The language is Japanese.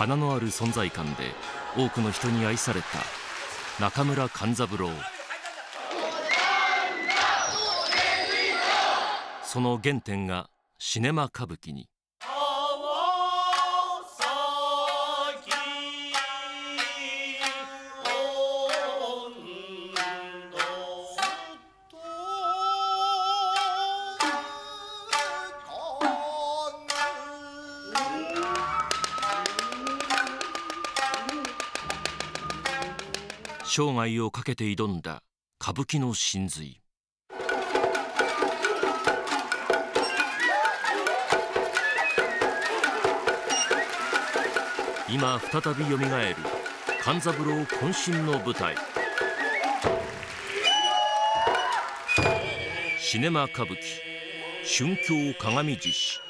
花のある存在感で多くの人に愛された中村勘三郎。その原点がシネマ歌舞伎に。生涯をかけて挑んだ歌舞伎の真髄。今再びよみがえる勘三郎渾身の舞台。シネマ歌舞伎春京鏡獅子。